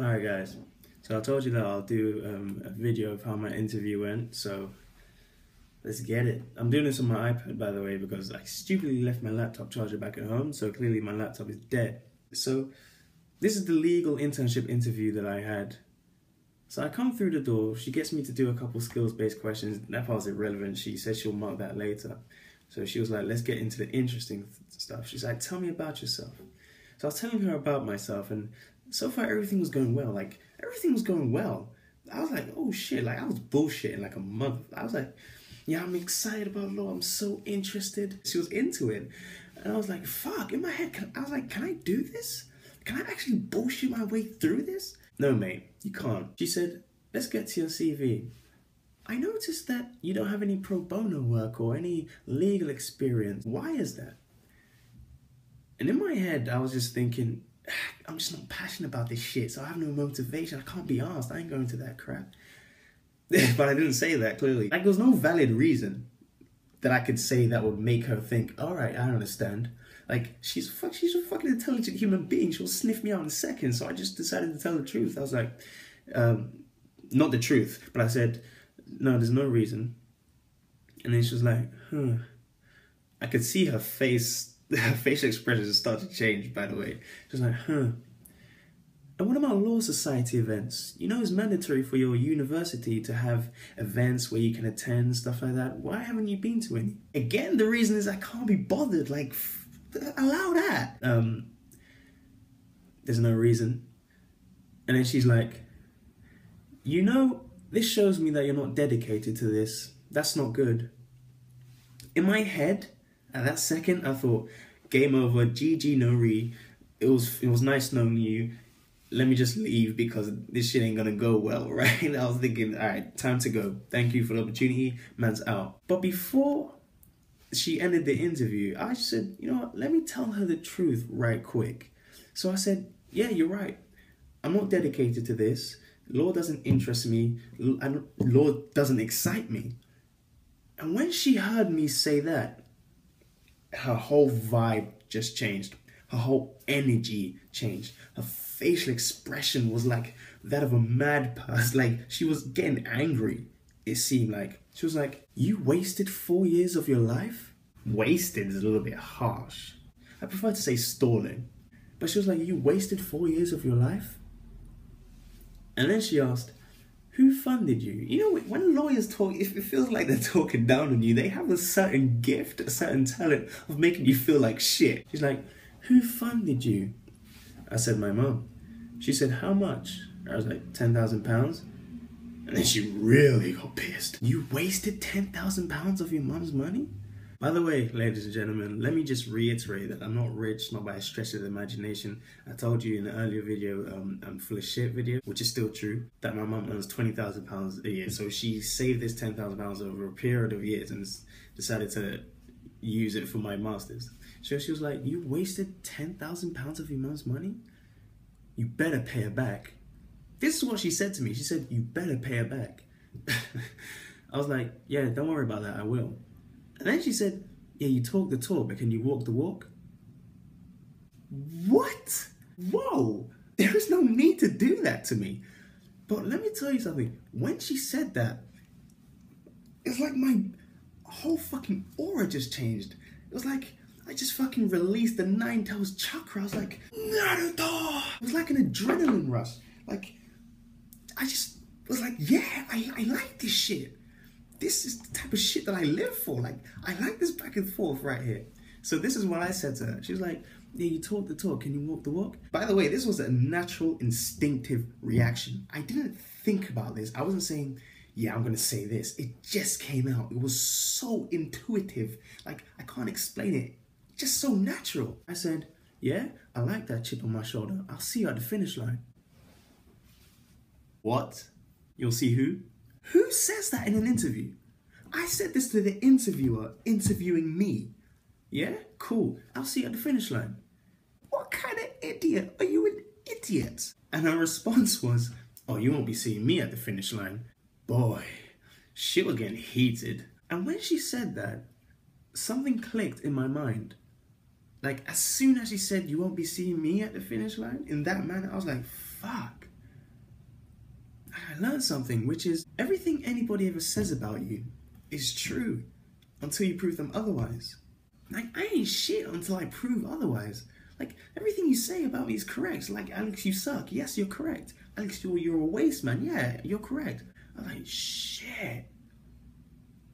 Alright guys, so I told you that I'll do um, a video of how my interview went, so let's get it. I'm doing this on my iPad by the way because I stupidly left my laptop charger back at home, so clearly my laptop is dead. So this is the legal internship interview that I had. So I come through the door, she gets me to do a couple skills-based questions, that part's irrelevant, she says she'll mark that later. So she was like, let's get into the interesting stuff. She's like, tell me about yourself. So I was telling her about myself and so far everything was going well. Like everything was going well. I was like, oh shit, like I was bullshitting like a month. I was like, yeah, I'm excited about law. I'm so interested. She was into it. And I was like, fuck, in my head, can, I was like, can I do this? Can I actually bullshit my way through this? No, mate, you can't. She said, let's get to your CV. I noticed that you don't have any pro bono work or any legal experience. Why is that? And in my head, I was just thinking, I'm just not passionate about this shit, so I have no motivation. I can't be asked. I ain't going to that crap. but I didn't say that clearly. Like, there's no valid reason that I could say that would make her think, all right, I understand. Like, she's fuck, she's a fucking intelligent human being. She'll sniff me out in a second. So I just decided to tell the truth. I was like, um, not the truth, but I said, no, there's no reason. And then she was like, huh. I could see her face facial expressions start to change, by the way. Just like, huh. And what about Law Society events? You know, it's mandatory for your university to have events where you can attend, stuff like that. Why haven't you been to any? Again, the reason is I can't be bothered. Like, allow that. Um, there's no reason. And then she's like, you know, this shows me that you're not dedicated to this. That's not good. In my head, at that second, I thought, game over, GG no re. It was it was nice knowing you. Let me just leave because this shit ain't gonna go well, right? I was thinking, all right, time to go. Thank you for the opportunity. Man's out. But before she ended the interview, I said, you know what? Let me tell her the truth right quick. So I said, yeah, you're right. I'm not dedicated to this. Law doesn't interest me. Law doesn't excite me. And when she heard me say that, her whole vibe just changed. Her whole energy changed. Her facial expression was like that of a mad person. Like she was getting angry, it seemed like. She was like, You wasted four years of your life? Wasted is a little bit harsh. I prefer to say stolen. But she was like, You wasted four years of your life? And then she asked, who funded you? You know, when lawyers talk, if it feels like they're talking down on you, they have a certain gift, a certain talent of making you feel like shit. She's like, who funded you? I said, my mom. She said, how much? I was like, 10,000 pounds. And then she really got pissed. You wasted 10,000 pounds of your mom's money? By the way, ladies and gentlemen, let me just reiterate that I'm not rich, not by a stretch of the imagination. I told you in the earlier video, um, I'm full of shit video, which is still true, that my mum earns £20,000 a year. So she saved this £10,000 over a period of years and decided to use it for my master's. So she was like, you wasted £10,000 of your mum's money? You better pay her back. This is what she said to me. She said, you better pay her back. I was like, yeah, don't worry about that, I will. And then she said, Yeah, you talk the talk, but can you walk the walk? What? Whoa! There is no need to do that to me. But let me tell you something. When she said that, it's like my whole fucking aura just changed. It was like I just fucking released the nine tails chakra. I was like, Naruto! It was like an adrenaline rush. Like, I just was like, yeah, I, I like this shit this is the type of shit that I live for. Like, I like this back and forth right here. So this is what I said to her. She was like, yeah, you talk the talk. Can you walk the walk? By the way, this was a natural, instinctive reaction. I didn't think about this. I wasn't saying, yeah, I'm to say this. It just came out. It was so intuitive. Like, I can't explain it. Just so natural. I said, yeah, I like that chip on my shoulder. I'll see you at the finish line. What? You'll see who? Who says that in an interview? I said this to the interviewer interviewing me. Yeah? Cool. I'll see you at the finish line. What kind of idiot? Are you an idiot? And her response was, Oh, you won't be seeing me at the finish line. Boy, she was getting heated. And when she said that, something clicked in my mind. Like, as soon as she said, You won't be seeing me at the finish line, in that manner, I was like, Fuck. I learned something, which is everything anybody ever says about you is true until you prove them otherwise. Like, I ain't shit until I prove otherwise. Like, everything you say about me is correct. Like, Alex, you suck. Yes, you're correct. Alex, you're, you're a waste man. Yeah, you're correct. I'm like, shit.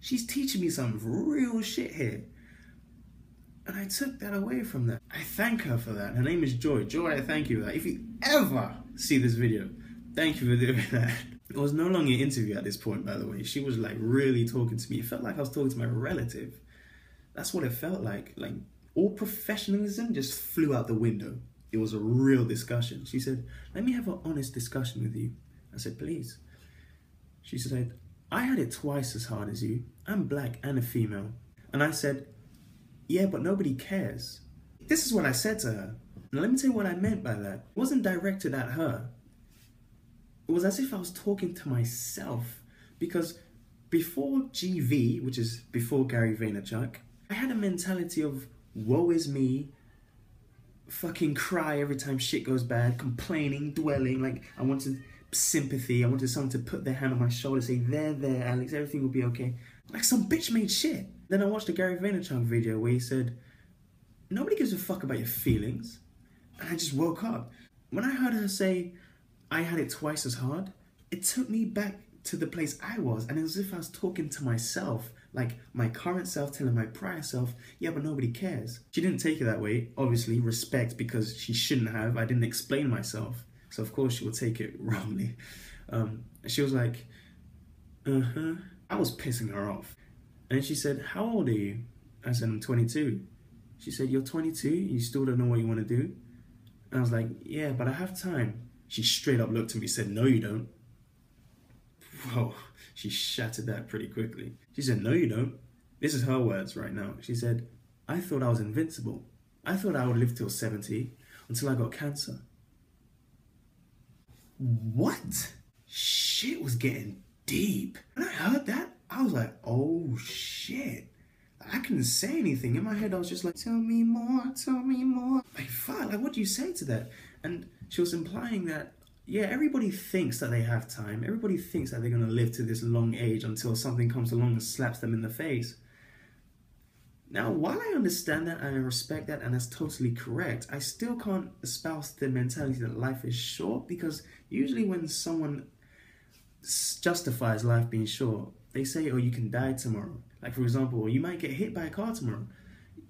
She's teaching me some real shit here. And I took that away from that. I thank her for that. Her name is Joy. Joy, I thank you. If you ever see this video, thank you for doing that. It was no longer an interview at this point, by the way. She was like really talking to me. It felt like I was talking to my relative. That's what it felt like. Like all professionalism just flew out the window. It was a real discussion. She said, Let me have an honest discussion with you. I said, Please. She said, I had it twice as hard as you. I'm black and a female. And I said, yeah, but nobody cares. This is what I said to her. Now, let me tell you what I meant by that. It wasn't directed at her. It was as if I was talking to myself. Because before GV, which is before Gary Vaynerchuk, I had a mentality of woe is me, fucking cry every time shit goes bad, complaining, dwelling. Like, I wanted sympathy. I wanted someone to put their hand on my shoulder, say, There, there, Alex, everything will be okay. Like some bitch made shit. Then I watched a Gary Vaynerchuk video where he said, Nobody gives a fuck about your feelings. And I just woke up. When I heard her say, I had it twice as hard, it took me back to the place I was. And it was as if I was talking to myself, like my current self telling my prior self, yeah, but nobody cares. She didn't take it that way. Obviously, respect because she shouldn't have. I didn't explain myself. So, of course, she would take it wrongly. Um, she was like, uh huh. I was pissing her off. And she said, How old are you? I said, I'm 22. She said, You're 22? You still don't know what you want to do? And I was like, Yeah, but I have time. She straight up looked at me and said, No, you don't. Whoa, she shattered that pretty quickly. She said, No, you don't. This is her words right now. She said, I thought I was invincible. I thought I would live till 70 until I got cancer. What? Shit was getting deep. When I heard that, I was like, oh shit. I couldn't say anything. In my head, I was just like, tell me more, tell me more. Like, fuck, like, what do you say to that? And she was implying that, yeah, everybody thinks that they have time. Everybody thinks that they're going to live to this long age until something comes along and slaps them in the face. Now, while I understand that and I respect that, and that's totally correct, I still can't espouse the mentality that life is short because usually when someone justifies life being short, they say, oh, you can die tomorrow. Like, for example, you might get hit by a car tomorrow.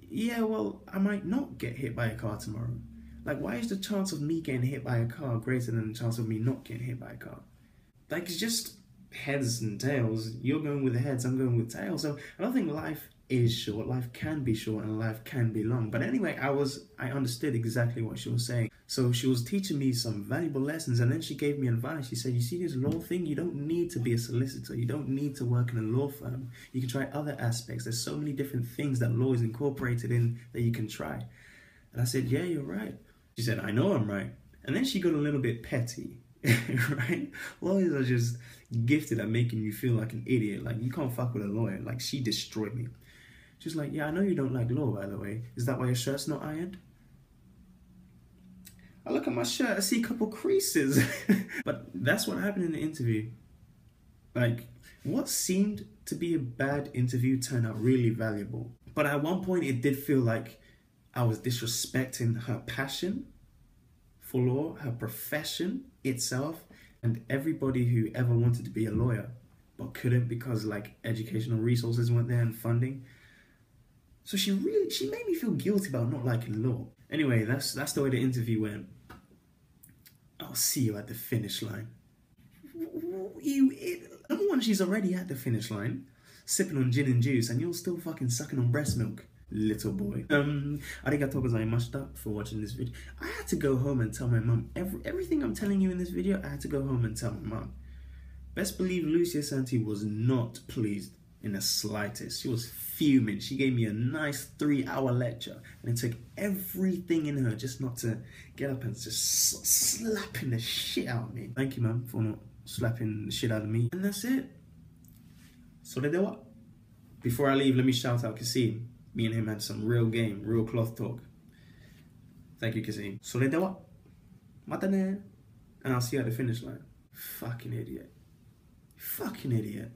Yeah, well, I might not get hit by a car tomorrow. Like, why is the chance of me getting hit by a car greater than the chance of me not getting hit by a car? Like, it's just heads and tails. You're going with the heads, I'm going with tails. So I don't think life is short. Life can be short and life can be long. But anyway, I was I understood exactly what she was saying. So she was teaching me some valuable lessons and then she gave me advice. She said, You see this law thing? You don't need to be a solicitor. You don't need to work in a law firm. You can try other aspects. There's so many different things that law is incorporated in that you can try. And I said, Yeah, you're right. She said, I know I'm right. And then she got a little bit petty. right? Lawyers are just gifted at making you feel like an idiot. Like you can't fuck with a lawyer. Like she destroyed me. She's like, Yeah, I know you don't like law, by the way. Is that why your shirt's not ironed? I look at my shirt, I see a couple creases. but that's what happened in the interview. Like, what seemed to be a bad interview turned out really valuable. But at one point, it did feel like I was disrespecting her passion for law, her profession itself, and everybody who ever wanted to be a lawyer but couldn't because like educational resources weren't there and funding. So she really she made me feel guilty about not liking law. Anyway, that's that's the way the interview went. I'll see you at the finish line. You, it, number one, she's already at the finish line, sipping on gin and juice, and you're still fucking sucking on breast milk, little boy. Um, arigatou gozaimashita for watching this video. I had to go home and tell my mom every, everything I'm telling you in this video. I had to go home and tell my mom. Best believe Lucia Santi was not pleased in the slightest. She was fuming. She gave me a nice three hour lecture and it took everything in her just not to get up and just slapping the shit out of me. Thank you, man, for not slapping the shit out of me. And that's it. So they what? Before I leave, let me shout out Kasim. Me and him had some real game, real cloth talk. Thank you, Kasim. So they what? Matane. And I'll see you at the finish line. Fucking idiot. Fucking idiot.